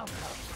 welcome.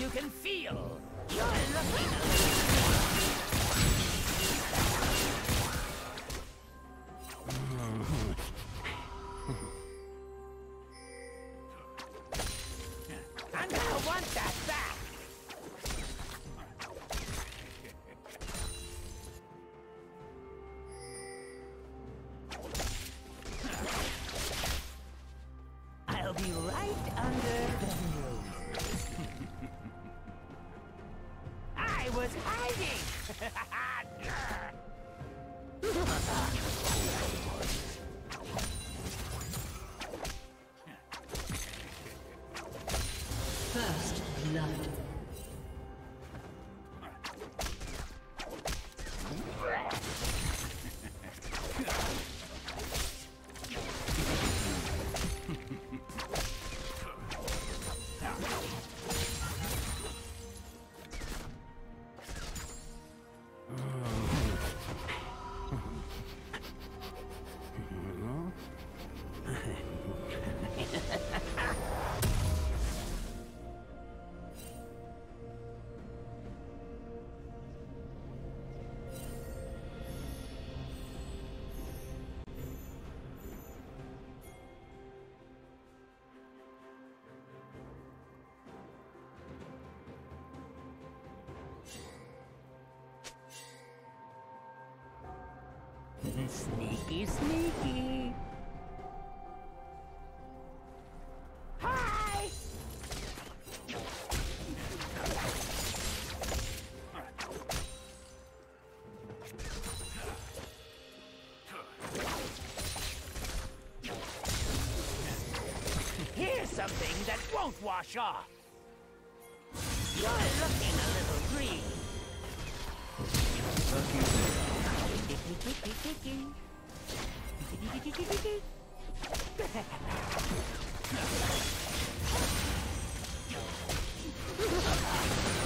You can sneaky, sneaky. Hi! Here's something that won't wash off. You're looking a little green. Ha ha ha!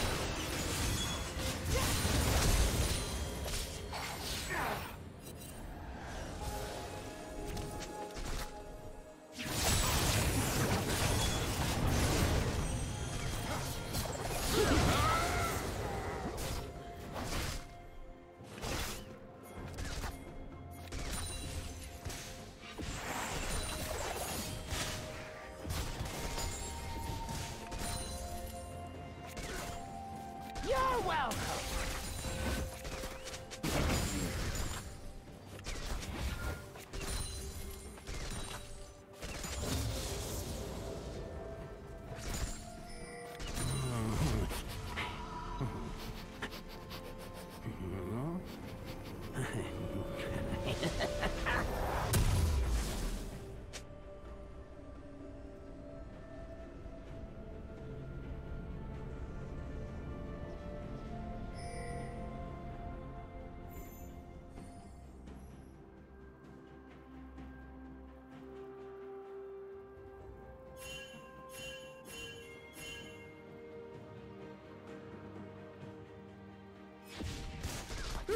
Welcome.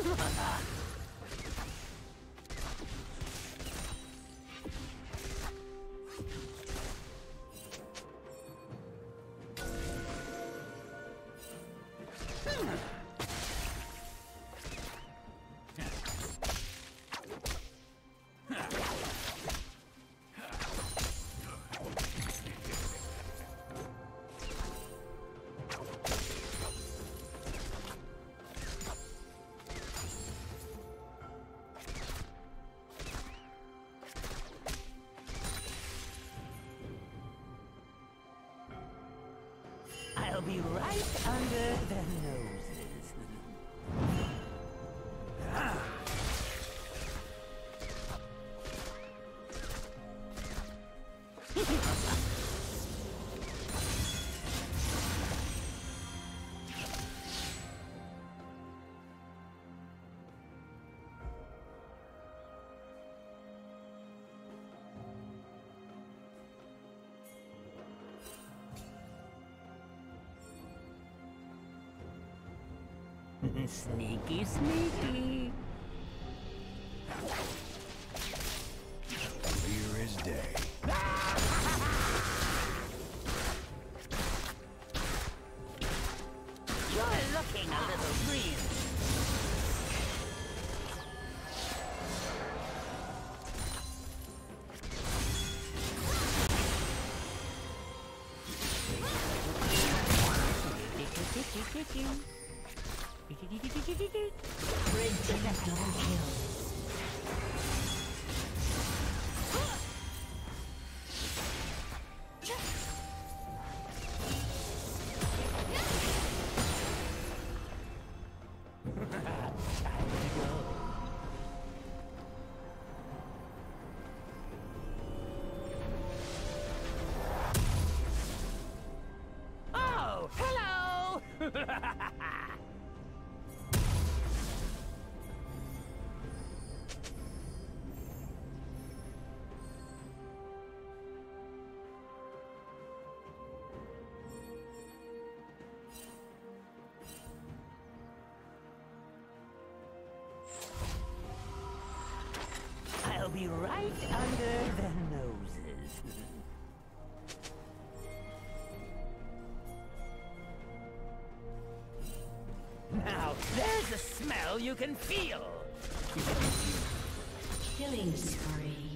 ああ。Be right under their sneaky, sneaky. Clear as day. Be right under their noses. Now, there's a smell you can feel. Killing spree.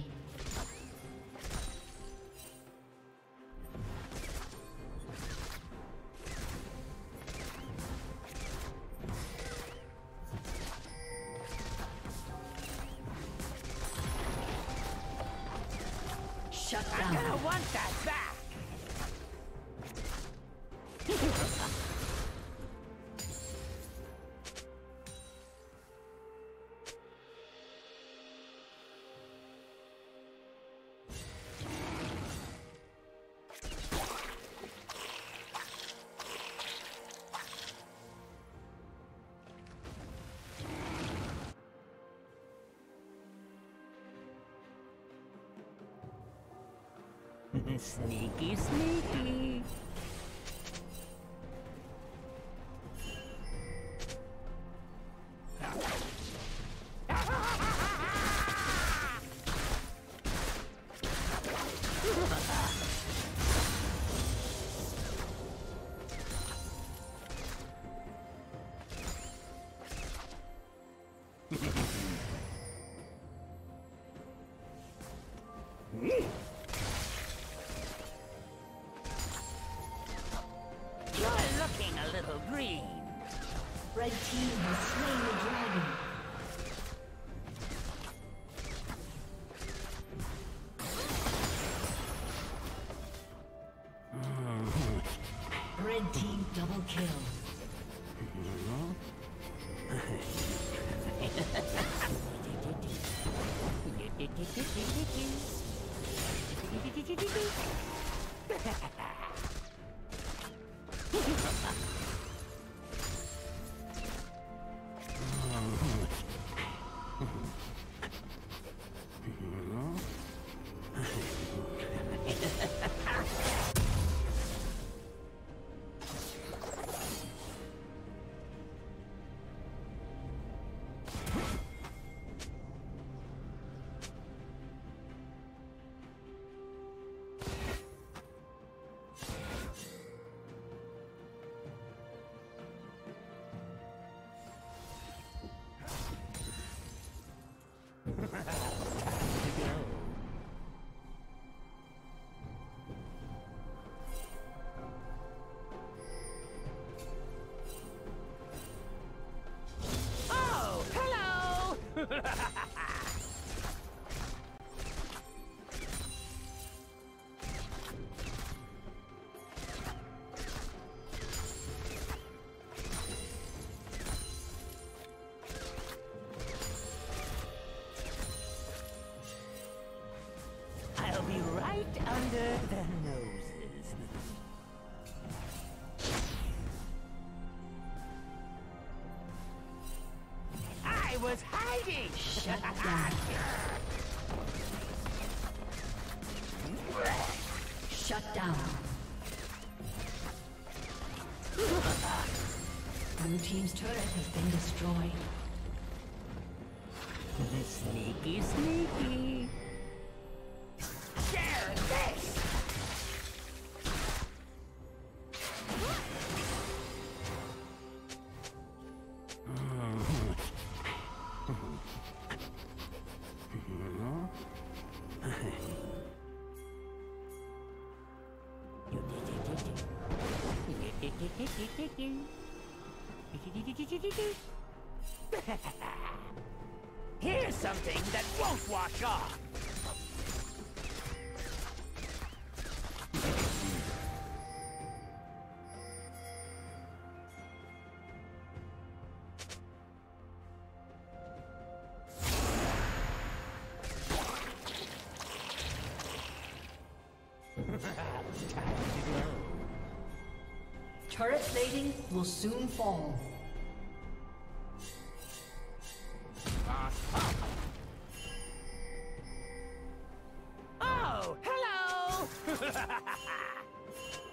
Sneaky, sneaky. Kill. Sneaky! Shut down. Shut down. Blue Team's turret has been destroyed. The sneaky, sneaky. Here's something that won't wash off. Will soon fall. Oh, hello!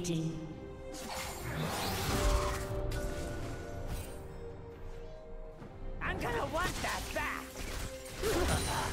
Dominating. I'm gonna want that back.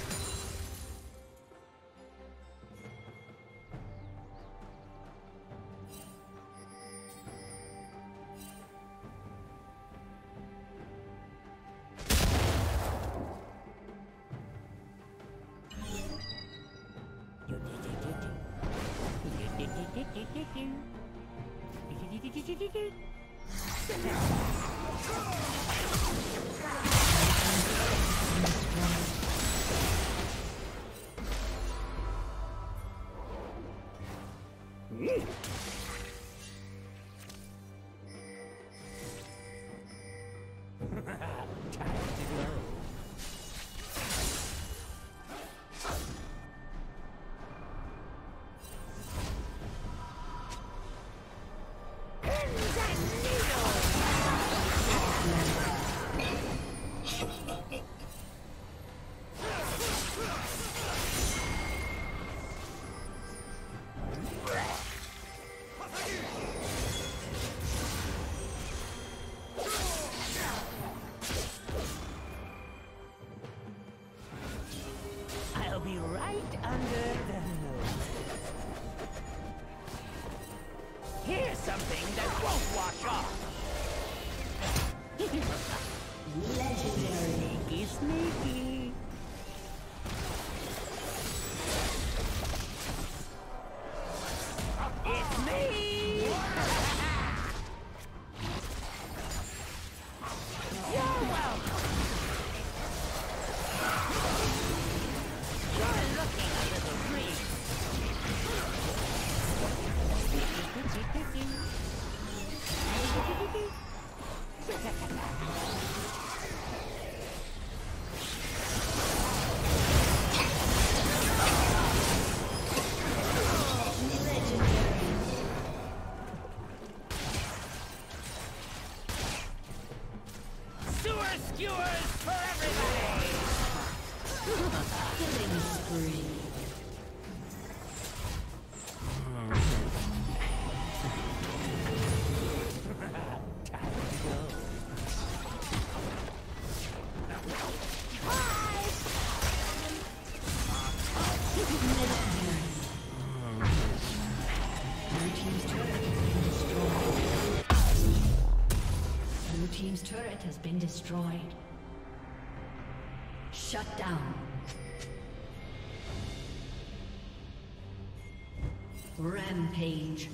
been destroyed. Shut down. Rampage.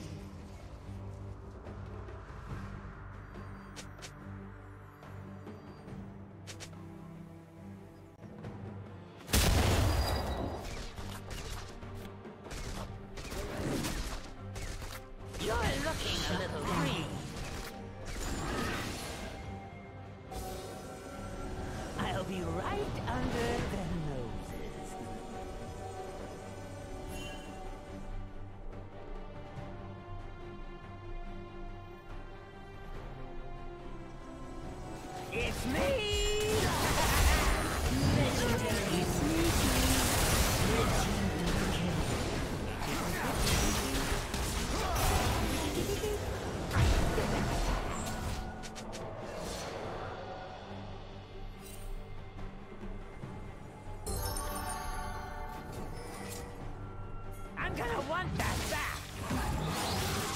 gonna want that back!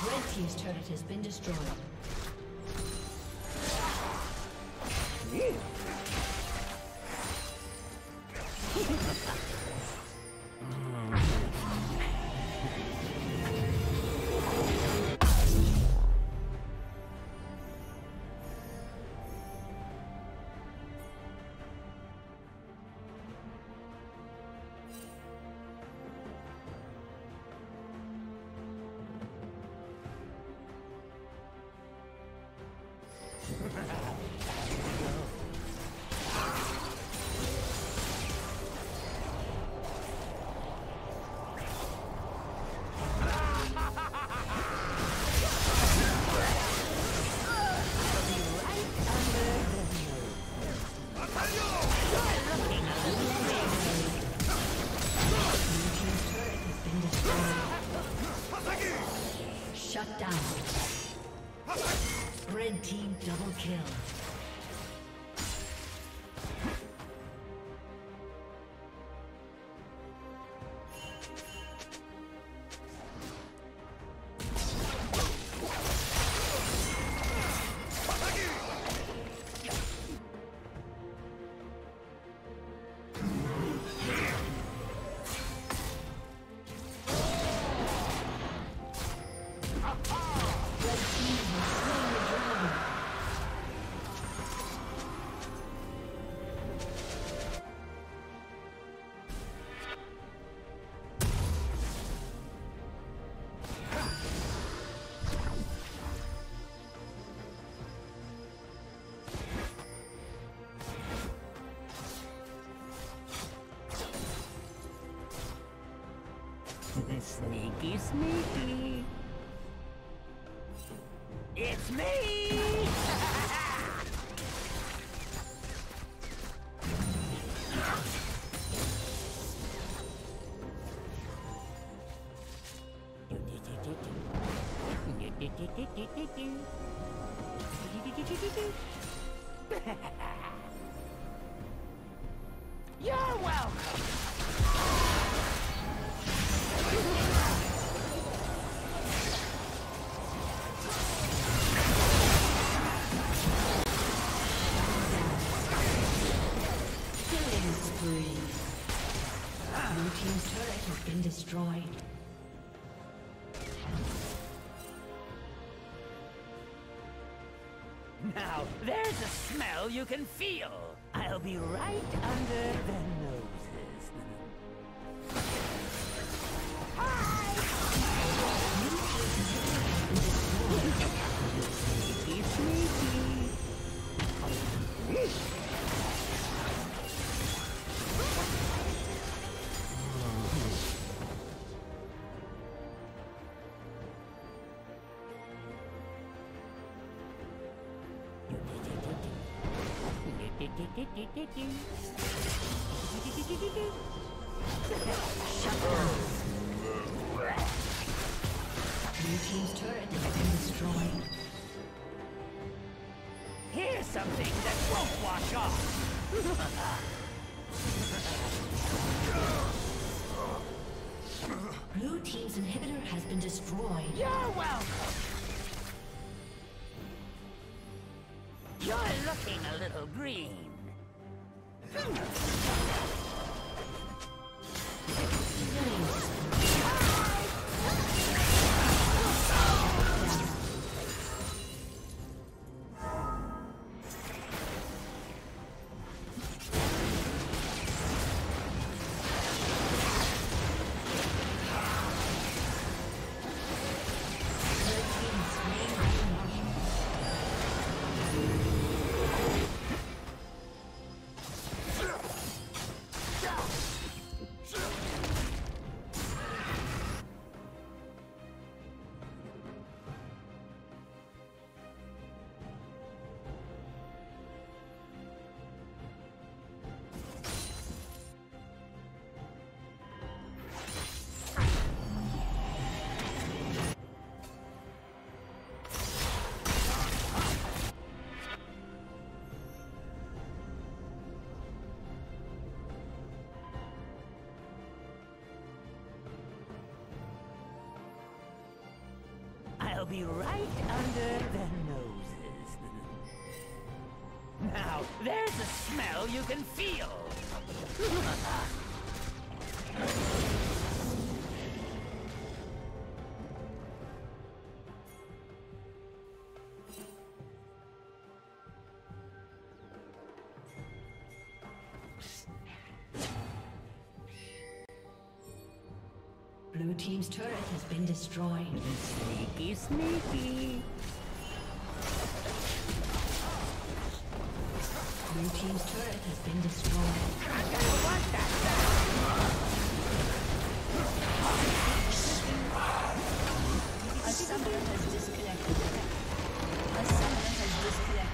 Red Team's turret has been destroyed. kill. It's me! It's me! You're welcome! Spree. Blue team's turret has been destroyed. Now, there's a smell you can feel. I'll be right under the Blue team's turret has been destroyed. Here's something that won't wash off. Blue team's inhibitor has been destroyed. You're welcome. You're looking a little green. Red be right under their noses. Now, there's a smell you can feel. Blue Team's turret has been destroyed. Sneaky, sneaky. Blue Team's turret has been destroyed. A summoner has disconnected. A summoner has disconnected.